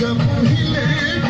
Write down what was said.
जब हिलेगी